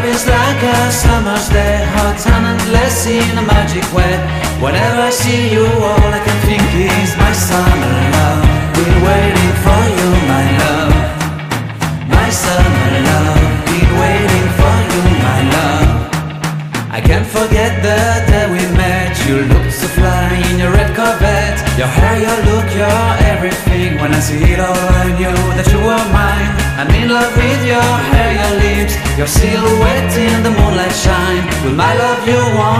love is like a summer's day, hot and endless in a magic way. Whenever I see you, all I can think is my summer love. Been waiting for you, my love. My summer love. Been waiting for you, my love. I can't forget the day we met. You looked so fly in your red Corvette. Your hair, your look, your everything. When I see it all, I knew that you were. I'm in love with your hair, your lips, your silhouette in the moonlight shine. With my love, you won't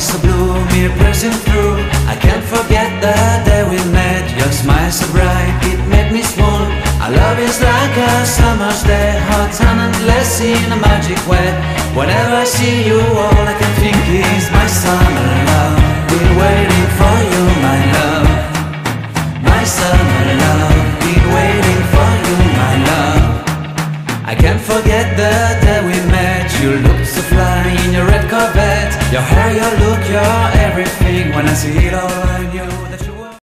so blue, me piercing through. I can't forget the day we met. Your smile so bright, it made me swoon. Our love is like a summer's day, hot and endless in a magic way. Whenever I see you, all I can think is my summer love. Been waiting your hair, your look, your everything. When I see it all, I knew that you.